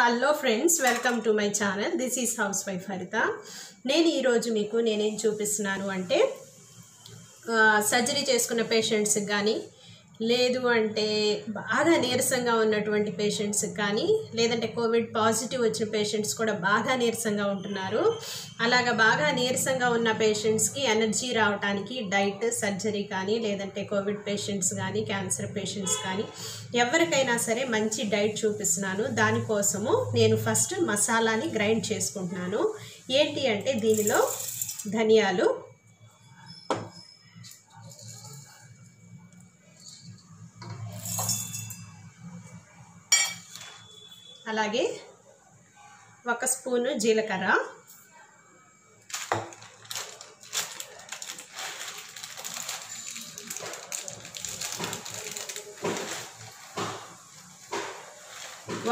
Hello friends welcome to my channel. This is housewife Haritha నేను ఈరోజు మీకు నేనేం చూపిస్తున్నాను అంటే సర్జరీ చేసుకున్న పేషెంట్స్కి కానీ లేదు అంటే బాగా నీరసంగా ఉన్నటువంటి పేషెంట్స్ కానీ లేదంటే కోవిడ్ పాజిటివ్ వచ్చిన పేషెంట్స్ కూడా బాగా నీరసంగా ఉంటున్నారు. అలాగా బాగా నీరసంగా ఉన్న పేషెంట్స్కి ఎనర్జీ రావడానికి డైట్ సర్జరీ కానీ లేదంటే కోవిడ్ పేషెంట్స్ కానీ క్యాన్సర్ పేషెంట్స్ కానీ ఎవరికైనా సరే మంచి డైట్ చూపిస్తున్నాను. దానికోసము నేను ఫస్ట్ మసాలాని గ్రైండ్ చేసుకుంటున్నాను. ఏంటి అంటే దీనిలో ధనియాలు అలాగే ఒక స్పూను జీలకర్ర.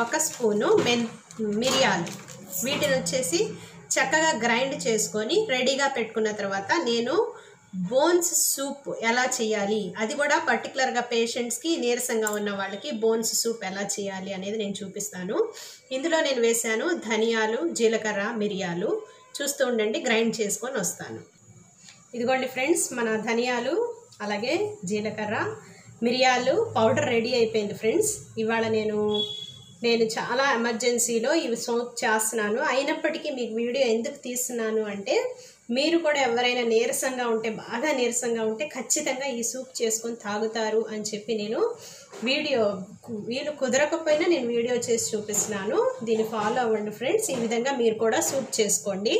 ఒక స్పూను మెన్ మిరియాలు. వీటిని వచ్చేసి చక్కగా గ్రైండ్ చేసుకొని రెడీగా పెట్టుకున్న తర్వాత నేను బోన్స్ సూప్ ఎలా చేయాలి? అది కూడా పర్టికులర్గా పేషెంట్స్కి నీరసంగా ఉన్న వాళ్ళకి బోన్స్ సూప్ ఎలా చేయాలి అనేది నేను చూపిస్తాను. ఇందులో నేను వేశాను ధనియాలు జీలకర్ర మిరియాలు. చూస్తూ ఉండండి గ్రైండ్ చేసుకొని వస్తాను. ఇదిగోండి ఫ్రెండ్స్ మన ధనియాలు అలాగే జీలకర్ర మిరియాలు పౌడర్ రెడీ అయిపోయింది ఫ్రెండ్స్ ఇవాళ నేను నేను చాలా ఎమర్జెన్సీలో ఇవి సోప్ చేస్తున్నాను. అయినప్పటికీ మీకు వీడియో ఎందుకు తీస్తున్నాను అంటే మీరు కూడా ఎవరైనా నీరసంగా ఉంటే బాగా నీరసంగా ఉంటే ఖచ్చితంగా ఈ సూప్ చేసుకొని తాగుతారు అని చెప్పి నేను వీడియో వీలు కుదరకపోయినా నేను వీడియో చేసి చూపిస్తున్నాను. దీన్ని ఫాలో అవ్వండి ఫ్రెండ్స్. ఈ విధంగా మీరు కూడా సూప్ చేసుకోండి.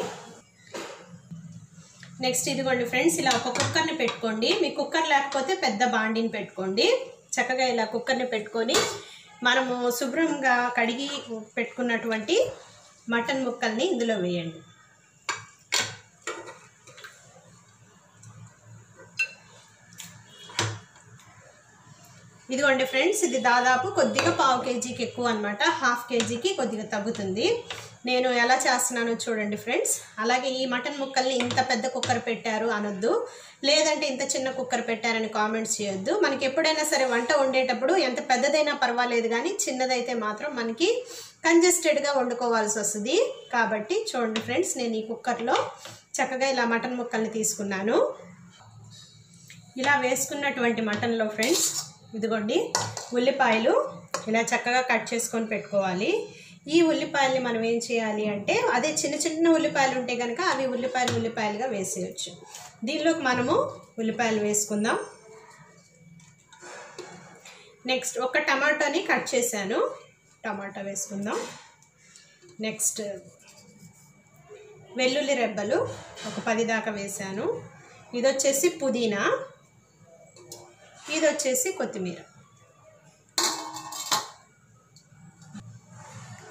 నెక్స్ట్ ఇదిగోండి ఫ్రెండ్స్ ఇలా ఒక కుక్కర్ని పెట్టుకోండి. మీ కుక్కర్ లేకపోతే పెద్ద బాండిని పెట్టుకోండి. చక్కగా ఇలా కుక్కర్ని పెట్టుకొని మనము శుభ్రంగా కడిగి పెట్టుకున్నటువంటి మటన్ ముక్కల్ని ఇందులో వేయండి. ఇదిగోండి ఫ్రెండ్స్ ఇది దాదాపు కొద్దిగా పావు కేజీకి ఎక్కువ అనమాట హాఫ్ కేజీకి కొద్దిగా తగ్గుతుంది. నేను ఎలా చేస్తున్నానో చూడండి ఫ్రెండ్స్. అలాగే ఈ మటన్ ముక్కల్ని ఇంత పెద్ద కుక్కర్ పెట్టారు అనొద్దు. లేదంటే ఇంత చిన్న కుక్కర్ పెట్టారని కామెంట్స్ చేయొద్దు. మనకి ఎప్పుడైనా సరే వంట వండేటప్పుడు ఎంత పెద్దదైనా పర్వాలేదు కానీ చిన్నదైతే మాత్రం మనకి కంజెస్టెడ్గా వండుకోవాల్సి వస్తుంది. కాబట్టి చూడండి ఫ్రెండ్స్ నేను ఈ కుక్కర్లో చక్కగా ఇలా మటన్ ముక్కల్ని తీసుకున్నాను. ఇలా వేసుకున్నటువంటి మటన్లో ఫ్రెండ్స్ ఇదిగోండి ఉల్లిపాయలు ఇలా చక్కగా కట్ చేసుకొని పెట్టుకోవాలి. ఈ ఉల్లిపాయల్ని మనం ఏం చేయాలి అంటే అదే చిన్న చిన్న ఉల్లిపాయలు ఉంటే కనుక అవి ఉల్లిపాయలు ఉల్లిపాయలుగా వేసేయచ్చు. దీనిలోకి మనము ఉల్లిపాయలు వేసుకుందాం. నెక్స్ట్ ఒక టమాటాని కట్ చేశాను. టమాటా వేసుకుందాం. నెక్స్ట్ వెల్లుల్లి రెబ్బలు ఒక పది దాకా వేసాను ఇది వచ్చేసి పుదీనా. ఇది వచ్చేసి కొత్తిమీర.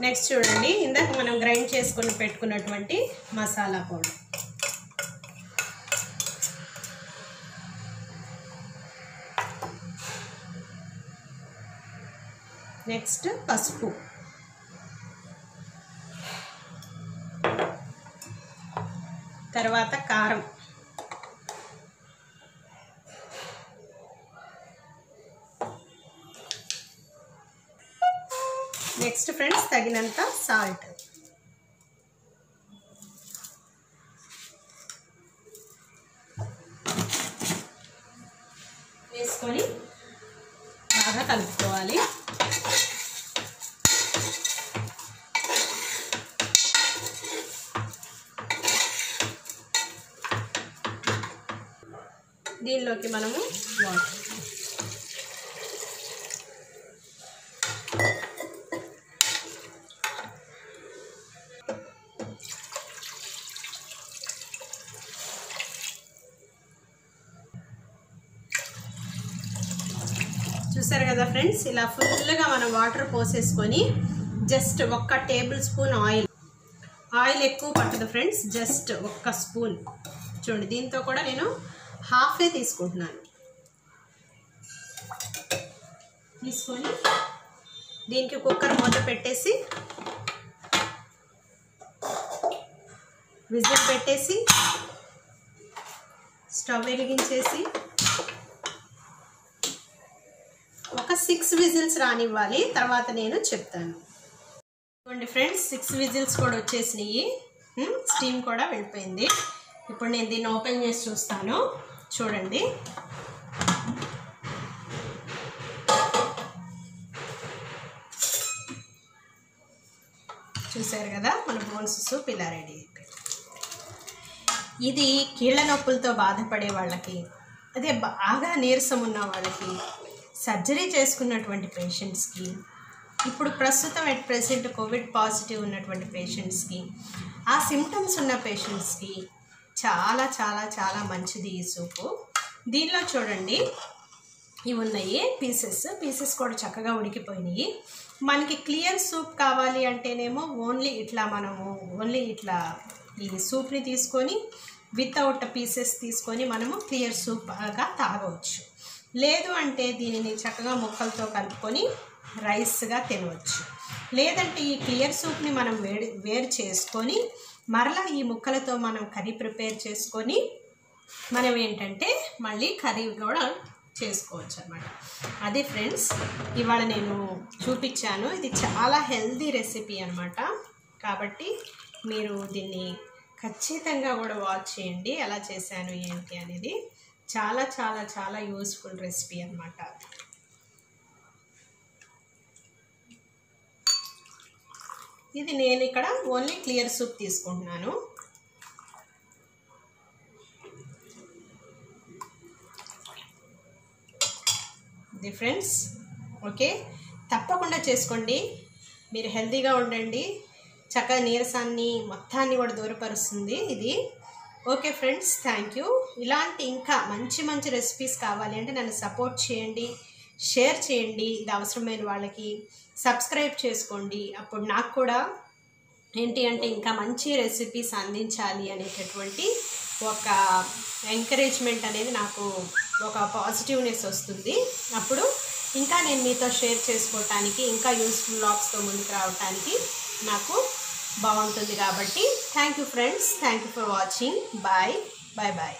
నెక్స్ట్ చూడండి. ఇందాక మనం గ్రైండ్ చేసుకొని పెట్టుకున్నటువంటి మసాలా పౌడర్. నెక్స్ట్ పసుపు. తర్వాత కారం. నెక్స్ట్ ఫ్రెండ్స్ తగినంత సాల్ట్ వేసుకొని బాగా కలుపుకోవాలి. దీనిలోకి మనము వాటర్ చూసారు కదా ఫ్రెండ్స్? ఇలా ఫుల్గా మనం వాటర్ పోసేసుకొని జస్ట్ ఒక్క టేబుల్ స్పూన్ ఆయిల్. ఆయిల్ ఎక్కువ పట్టదు ఫ్రెండ్స్ జస్ట్ ఒక్క స్పూన్. చూడండి దీంతో కూడా నేను హాఫే తీసుకుంటున్నాను. తీసుకొని దీనికి కుక్కర్ మూత పెట్టేసి విజిల్ పెట్టేసి స్టవ్ వెలిగించేసి ఒక సిక్స్ విజిల్స్ రానివ్వాలి. తర్వాత నేను చెప్తాను. చూడండి ఫ్రెండ్స్ సిక్స్ విజిల్స్ కూడా వచ్చేసినాయి. స్టీమ్ కూడా వెళ్ళిపోయింది. ఇప్పుడు నేను దీన్ని ఓపెన్ చేసి చూస్తాను. చూడండి. చూసారు కదా మన బోన్స్ సూప్ ఇలా రెడీ అయిపోయింది. ఇది కీళ్ళ నొప్పులతో బాధపడే వాళ్ళకి అదే బాగా నీరసం ఉన్న వాళ్ళకి సర్జరీ చేసుకున్నటువంటి పేషెంట్స్కి ఇప్పుడు ప్రస్తుతం ఎట్ ప్రెసెంట్ కోవిడ్ పాజిటివ్ ఉన్నటువంటి పేషెంట్స్కి ఆ సిమ్టమ్స్ ఉన్న పేషెంట్స్కి చాలా చాలా చాలా మంచిది ఈ సూపు. దీనిలో చూడండి ఇవి ఉన్నాయి పీసెస్. పీసెస్ కూడా చక్కగా ఉడికిపోయినాయి. మనకి క్లియర్ సూప్ కావాలి అంటేనేమో ఓన్లీ ఇట్లా మనము ఓన్లీ ఇట్లా ఈ సూప్ని తీసుకొని వితౌట్ పీసెస్ తీసుకొని మనము క్లియర్ సూప్గా తాగవచ్చు. లేదు అంటే దీనిని చక్కగా ముక్కలతో కలుపుకొని రైస్గా తినవచ్చు. లేదంటే ఈ క్లియర్ సూప్ని మనం వేడి వేరు చేసుకొని మరలా ఈ ముక్కలతో మనం కర్రీ ప్రిపేర్ చేసుకొని మనం ఏంటంటే మళ్ళీ కర్రీ కూడా చేసుకోవచ్చు అనమాట అదే ఫ్రెండ్స్ ఇవాళ నేను చూపించాను. ఇది చాలా హెల్దీ రెసిపీ అనమాట కాబట్టి మీరు దీన్ని ఖచ్చితంగా కూడా వాచ్ చేయండి. ఎలా చేశాను ఏంటి అనేది చాలా చాలా చాలా యూస్ఫుల్ రెసిపీ అనమాట ఇది నేను ఇక్కడ ఓన్లీ క్లియర్ సూప్ తీసుకుంటున్నాను. ఇది ఫ్రెండ్స్ ఓకే తప్పకుండా చేసుకోండి. మీరు హెల్తీగా ఉండండి. చక్కగా నీరసాన్ని మొత్తాన్ని కూడా దూరపరుస్తుంది ఇది. ఓకే ఫ్రెండ్స్ థ్యాంక్ యూ ఇలాంటి ఇంకా మంచి మంచి రెసిపీస్ కావాలి అంటే నన్ను సపోర్ట్ చేయండి షేర్ చేయండి. ఇది అవసరమైన వాళ్ళకి సబ్స్క్రైబ్ చేసుకోండి. అప్పుడు నాకు కూడా ఏంటి అంటే ఇంకా మంచి రెసిపీస్ అందించాలి అనేటటువంటి ఒక ఎంకరేజ్మెంట్ అనేది నాకు ఒక పాజిటివ్నెస్ వస్తుంది. అప్పుడు ఇంకా నేను మీతో షేర్ చేసుకోవటానికి ఇంకా యూస్ఫుల్ బ్లాగ్స్తో ముందుకు రావటానికి నాకు బాగుంటుంది కాబట్టి thank you friends thank you for watching. Bye bye bye.